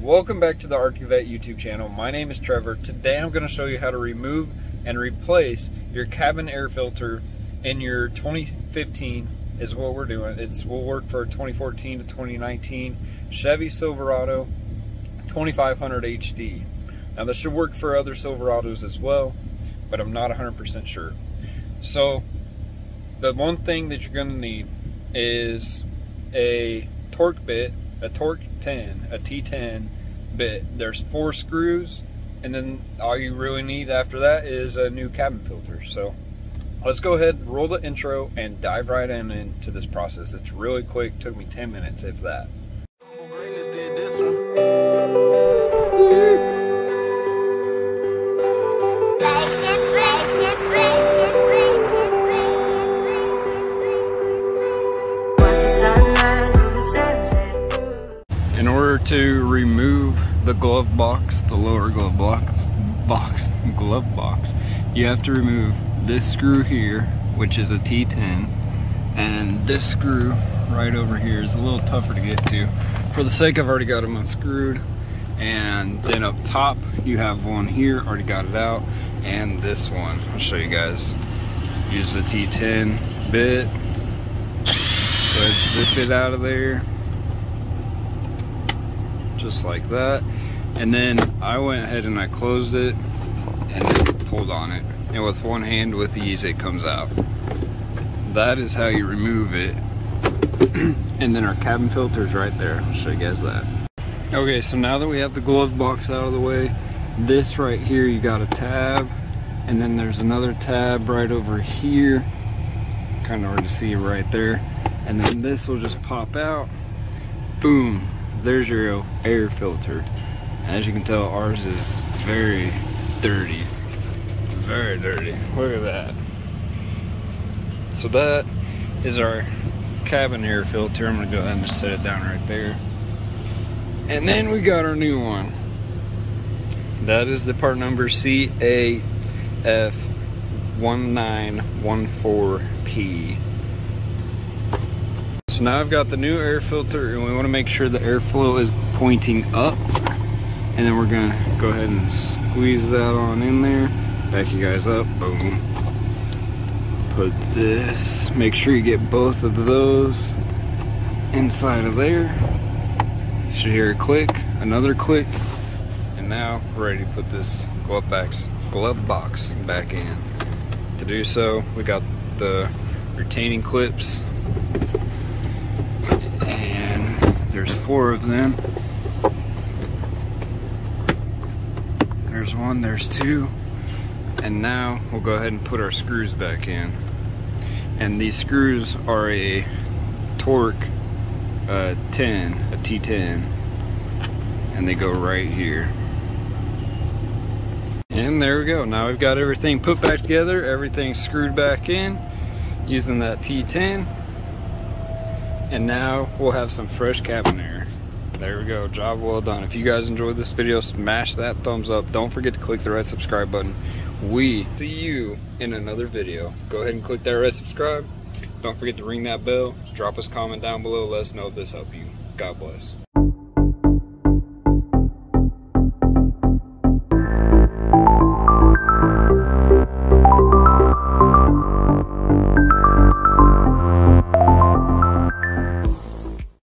Welcome back to the Vet YouTube channel. My name is Trevor. Today I'm going to show you how to remove and replace your cabin air filter in your 2015 is what we're doing. It's will work for 2014 to 2019 Chevy Silverado 2500 HD. Now this should work for other Silverados as well, but I'm not 100% sure. So the one thing that you're going to need is a Torx bit a Torx 10, a T10 bit. There's four screws, and then all you really need after that is a new cabin filter. So let's go ahead, roll the intro, and dive right in into this process. It's really quick, took me 10 minutes, if that. To remove the glove box, the lower glove box, box, glove box, you have to remove this screw here, which is a T10, and this screw right over here is a little tougher to get to. For the sake, I've already got them unscrewed, and then up top, you have one here, already got it out, and this one. I'll show you guys. Use the T10 bit, let's zip it out of there just like that. And then I went ahead and I closed it and then pulled on it. And with one hand with ease it comes out. That is how you remove it. and then our cabin filter is right there. I'll show you guys that. Okay, so now that we have the glove box out of the way, this right here, you got a tab, and then there's another tab right over here. Kind of hard to see right there. And then this will just pop out. Boom, there's your air filter. As you can tell, ours is very dirty. Very dirty. Look at that. So that is our cabin air filter. I'm gonna go ahead and just set it down right there. And then we got our new one. That is the part number CAF1914P. So now I've got the new air filter and we want to make sure the airflow is pointing up. And then we're gonna go ahead and squeeze that on in there. Back you guys up, boom. Put this, make sure you get both of those inside of there. You should hear a click, another click. And now we're ready to put this glove box, glove box back in. To do so, we got the retaining clips there's four of them. There's one, there's two. And now we'll go ahead and put our screws back in. And these screws are a Torx uh, 10, a T10. And they go right here. And there we go. Now we've got everything put back together, everything screwed back in using that T10. And now we'll have some fresh cabin air. There we go, job well done. If you guys enjoyed this video, smash that thumbs up. Don't forget to click the red subscribe button. We see you in another video. Go ahead and click that red subscribe. Don't forget to ring that bell. Drop us a comment down below. Let us know if this helped you. God bless.